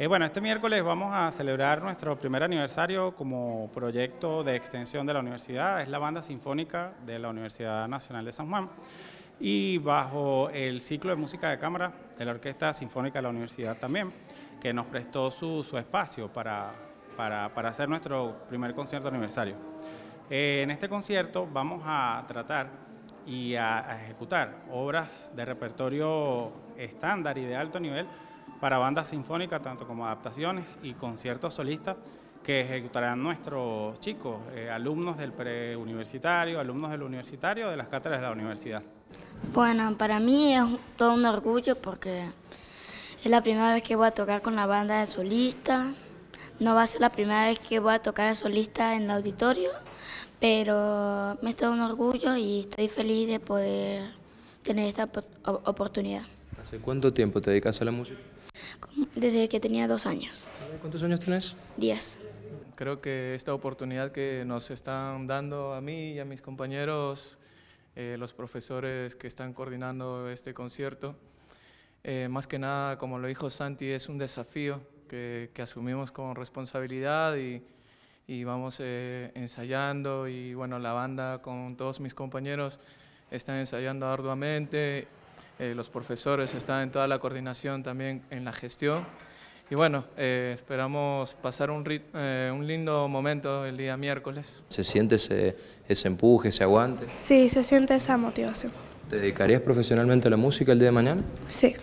Eh, bueno, este miércoles vamos a celebrar nuestro primer aniversario como proyecto de extensión de la universidad. Es la banda sinfónica de la Universidad Nacional de San Juan y bajo el ciclo de música de cámara de la Orquesta Sinfónica de la Universidad también, que nos prestó su, espacio para, para, hacer nuestro primer concierto aniversario. Eh, en este concierto vamos a tratar y a ejecutar obras de repertorio estándar y de alto nivel para bandas sinfónicas, tanto como adaptaciones y conciertos solistas que ejecutarán nuestros chicos, eh, alumnos del preuniversitario, alumnos del universitario, de las cátedras de la universidad. Bueno, para mí es todo un orgullo porque es la primera vez que voy a tocar con la banda de solista. No va a ser la primera vez que voy a tocar de solista en el auditorio, pero me es todo un orgullo y estoy feliz de poder tener esta oportunidad. ¿Hace cuánto tiempo te dedicas a la música? Desde que tenía dos años. ¿Cuántos años tienes? Diez. Creo que esta oportunidad que nos están dando a mí y a mis compañeros, eh, los profesores que están coordinando este concierto, eh, más que nada, como lo dijo Santi, es un desafío que, que asumimos con responsabilidad y, y vamos eh, ensayando y bueno, la banda con todos mis compañeros están ensayando arduamente eh, los profesores están en toda la coordinación también en la gestión. Y bueno, eh, esperamos pasar un, eh, un, lindo momento el día miércoles. ¿Se siente ese, ese empuje, ese aguante? Sí, se siente esa motivación. ¿Te dedicarías profesionalmente a la música el día de mañana? Sí.